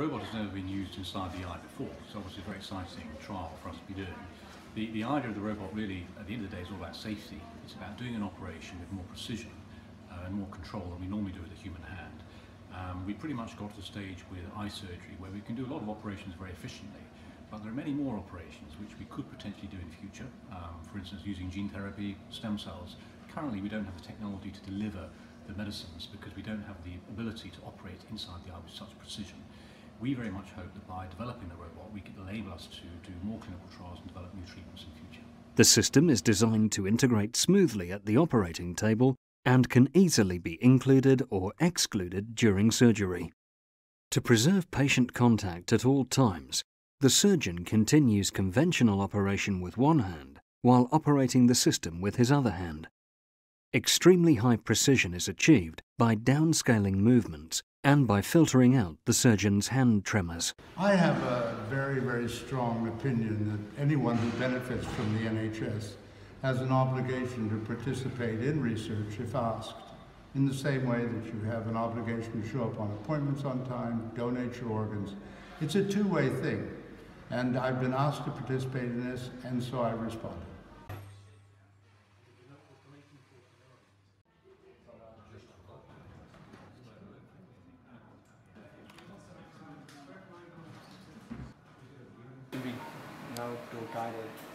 robot has never been used inside the eye before. It's obviously a very exciting trial for us to be doing. The, the idea of the robot really, at the end of the day, is all about safety. It's about doing an operation with more precision uh, and more control than we normally do with a human hand. Um, we pretty much got to the stage with eye surgery where we can do a lot of operations very efficiently, but there are many more operations which we could potentially do in the future. Um, for instance, using gene therapy, stem cells. Currently, we don't have the technology to deliver the medicines because we don't have the ability to operate inside the eye with such precision. We very much hope that by developing the robot, we can enable us to do more clinical trials and develop new treatments in future. The system is designed to integrate smoothly at the operating table and can easily be included or excluded during surgery. To preserve patient contact at all times, the surgeon continues conventional operation with one hand while operating the system with his other hand. Extremely high precision is achieved by downscaling movements and by filtering out the surgeon's hand tremors. I have a very, very strong opinion that anyone who benefits from the NHS has an obligation to participate in research if asked, in the same way that you have an obligation to show up on appointments on time, donate your organs. It's a two-way thing, and I've been asked to participate in this, and so I responded. Now to guide it.